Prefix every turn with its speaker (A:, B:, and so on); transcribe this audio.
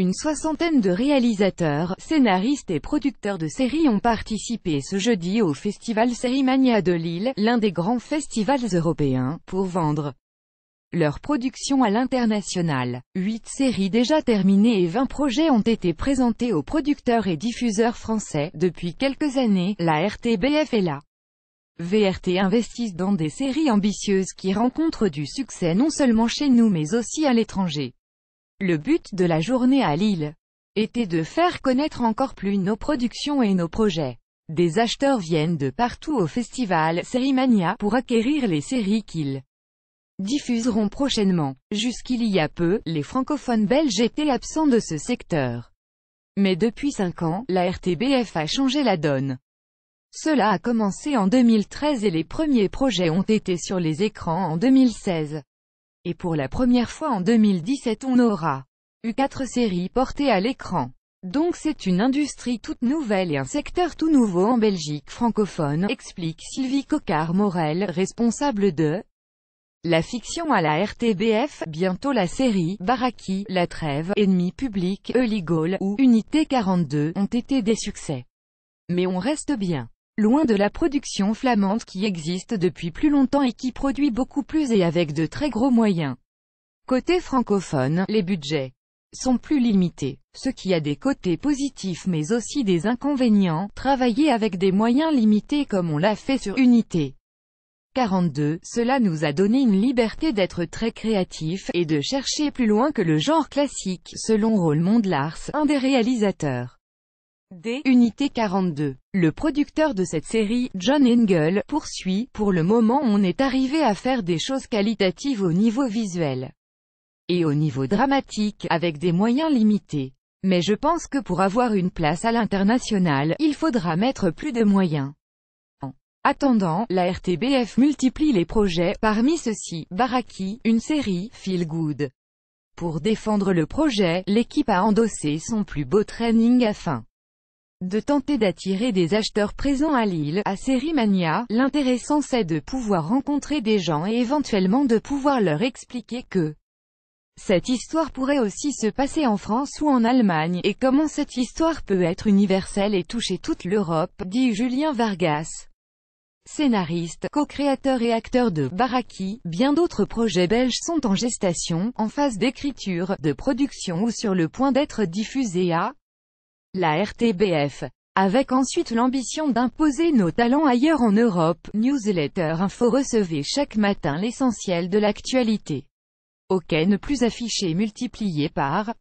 A: Une soixantaine de réalisateurs, scénaristes et producteurs de séries ont participé ce jeudi au Festival Sérimania de Lille, l'un des grands festivals européens, pour vendre leur production à l'international. Huit séries déjà terminées et 20 projets ont été présentés aux producteurs et diffuseurs français. Depuis quelques années, la RTBF est là. VRT investissent dans des séries ambitieuses qui rencontrent du succès non seulement chez nous mais aussi à l'étranger. Le but de la journée à Lille était de faire connaître encore plus nos productions et nos projets. Des acheteurs viennent de partout au festival Sérimania pour acquérir les séries qu'ils diffuseront prochainement. Jusqu'il y a peu, les francophones belges étaient absents de ce secteur. Mais depuis 5 ans, la RTBF a changé la donne. Cela a commencé en 2013 et les premiers projets ont été sur les écrans en 2016. Et pour la première fois en 2017 on aura eu quatre séries portées à l'écran. Donc c'est une industrie toute nouvelle et un secteur tout nouveau en Belgique francophone, explique Sylvie Cocard-Morel, responsable de la fiction à la RTBF, bientôt la série, Baraki, La Trêve, Ennemi Public, Euligol ou Unité 42 ont été des succès. Mais on reste bien loin de la production flamande qui existe depuis plus longtemps et qui produit beaucoup plus et avec de très gros moyens. Côté francophone, les budgets sont plus limités, ce qui a des côtés positifs mais aussi des inconvénients, travailler avec des moyens limités comme on l'a fait sur Unité 42, cela nous a donné une liberté d'être très créatif, et de chercher plus loin que le genre classique, selon Roland Lars, un des réalisateurs. D. Unité 42. Le producteur de cette série, John Engel, poursuit, pour le moment on est arrivé à faire des choses qualitatives au niveau visuel et au niveau dramatique, avec des moyens limités. Mais je pense que pour avoir une place à l'international, il faudra mettre plus de moyens. En attendant, la RTBF multiplie les projets, parmi ceux-ci, Baraki, une série, Feel Good. Pour défendre le projet, l'équipe a endossé son plus beau training afin de tenter d'attirer des acheteurs présents à Lille, à Sérimania, l'intéressant c'est de pouvoir rencontrer des gens et éventuellement de pouvoir leur expliquer que cette histoire pourrait aussi se passer en France ou en Allemagne, et comment cette histoire peut être universelle et toucher toute l'Europe, dit Julien Vargas. Scénariste, co-créateur et acteur de Baraki, bien d'autres projets belges sont en gestation, en phase d'écriture, de production ou sur le point d'être diffusés à la RTBF, avec ensuite l'ambition d'imposer nos talents ailleurs en Europe. Newsletter Info recevez chaque matin l'essentiel de l'actualité. Ok ne plus affiché multiplié par